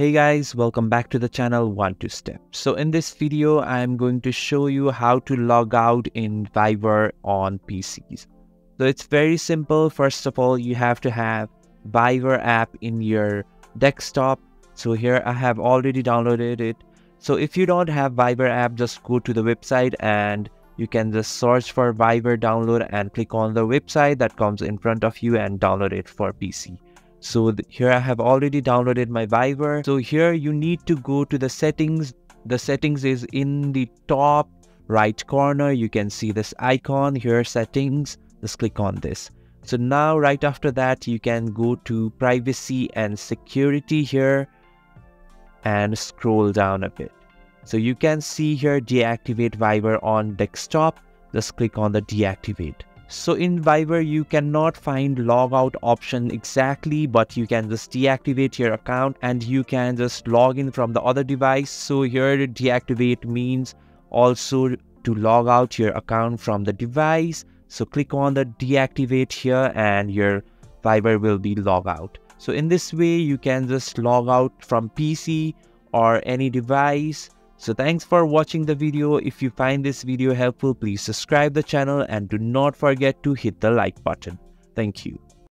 Hey guys, welcome back to the channel One Two Step. So in this video, I am going to show you how to log out in Viber on PCs. So it's very simple. First of all, you have to have Viber app in your desktop. So here I have already downloaded it. So if you don't have Viber app, just go to the website and you can just search for Viber download and click on the website that comes in front of you and download it for PC. So here I have already downloaded my Viber. So here you need to go to the settings. The settings is in the top right corner. You can see this icon here, settings. Just click on this. So now right after that, you can go to privacy and security here and scroll down a bit. So you can see here deactivate Viber on desktop. Just click on the deactivate. So in Viber, you cannot find logout option exactly, but you can just deactivate your account and you can just log in from the other device. So here deactivate means also to log out your account from the device. So click on the deactivate here and your Viber will be log out. So in this way, you can just log out from PC or any device so thanks for watching the video. If you find this video helpful, please subscribe the channel and do not forget to hit the like button. Thank you.